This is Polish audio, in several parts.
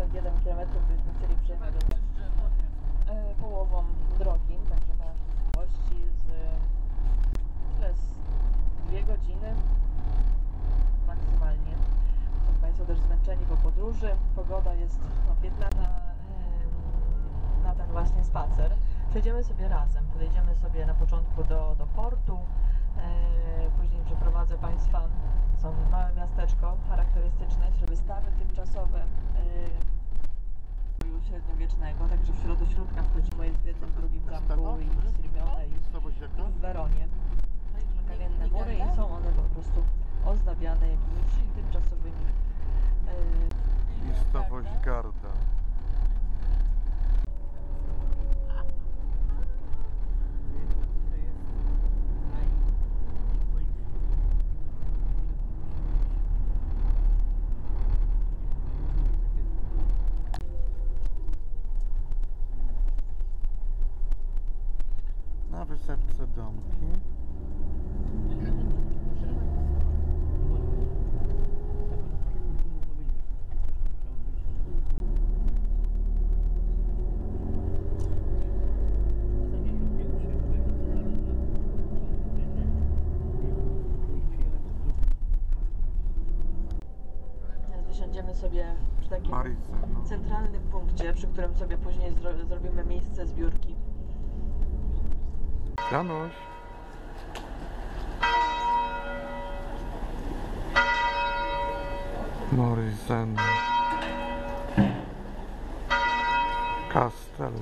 151 km byśmy chcieli przejechać e, połową drogi, także na właści z tyle z dwie godziny maksymalnie. Są Państwo też zmęczeni po podróży. Pogoda jest no, 15 na, na ten właśnie spacer. Przejdziemy sobie razem. Podejdziemy sobie na początku do, do portu. E, później przeprowadzę Państwa. Są małe miasteczko charakterystyczne, Voz de Garda. Teraz wysiądziemy sobie przy takim no. centralnym punkcie, przy którym sobie później zro zrobimy miejsce zbiórki. Janusz. Moryzen. Kastel.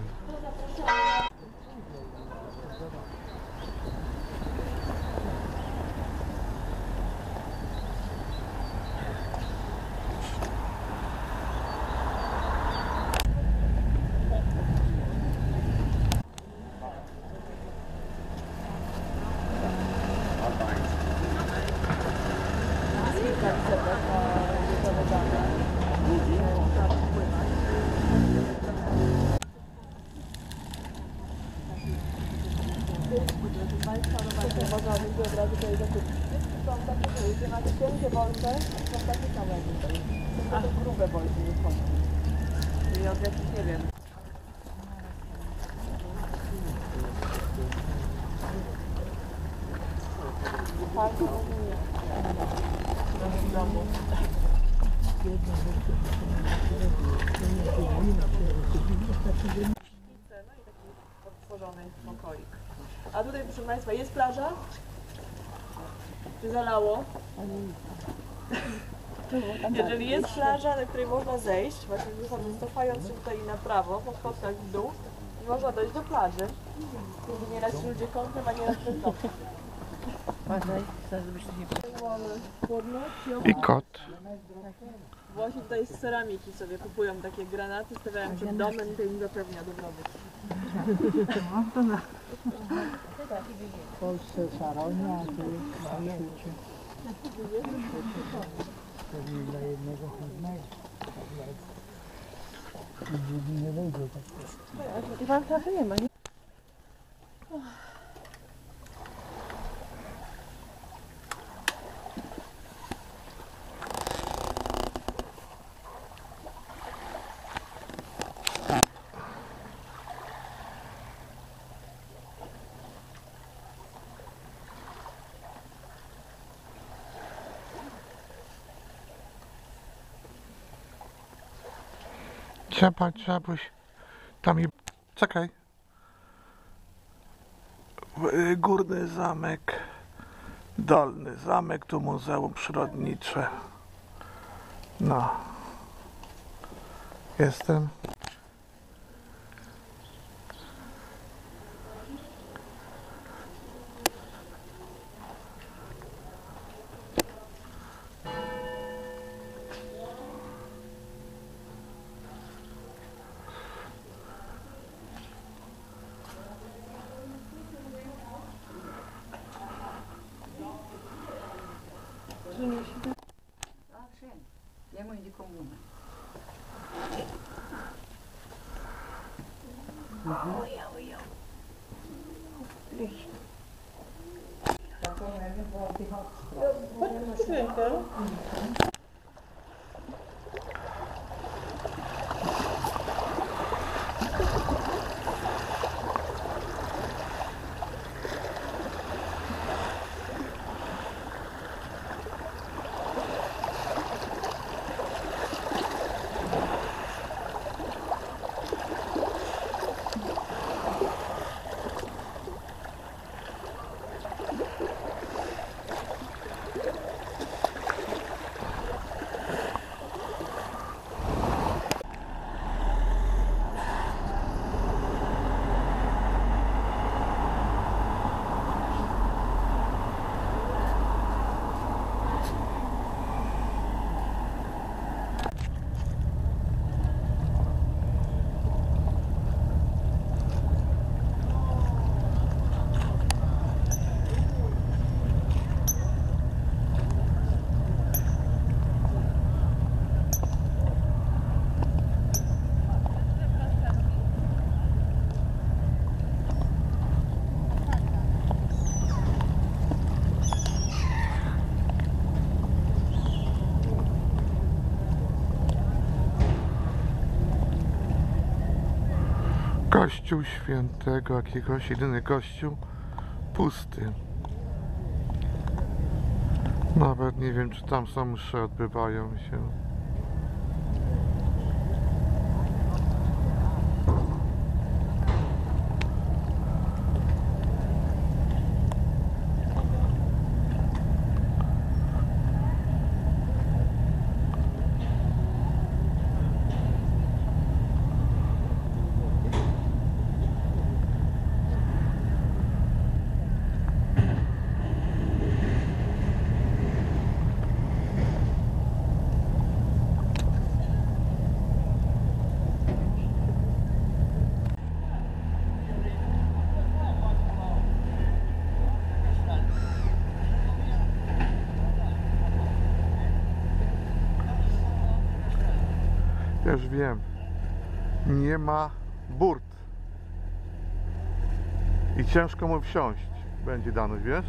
Wizytek na Państwa, zobaczcie, można by od razu tutaj zakupić. Są takie, gdzie macie cienkie bolce, są takie same jak tutaj. Są takie grube bolce, nie są. Czyli od jakichś, nie wiem, tak, w pokoik. A tutaj, proszę Państwa, jest plaża? Czy zalało? Jeżeli jest plaża, na której można zejść, właśnie wychodząc, cofając się tutaj na prawo, po schodkach w dół, można dojść do plaży. Nieraz ci ludzie kątem, a nieraz chłodność i kot. Właśnie tutaj z ceramiki sobie kupują takie granaty, stawiają przed domem i to im zapewnia dobrobyt. W Polsce Saronia, a tu Krajewcie. Pewnie dla jednego. Nigdy nie wejdzie tak. I pan trochę nie ma, nie? Trzeba byś tam i... Czekaj. Górny zamek. Dolny zamek, tu Muzeum Przyrodnicze. No. Jestem. Minha de comuna. Uhum. Oi, oi, oi. Tá com volta e rola. Pode ser, Kościół świętego jakiegoś, jedyny kościół pusty. Nawet nie wiem, czy tam są msze odbywają się. Też wiem. Nie ma burt. I ciężko mu wsiąść będzie danych, wiesz?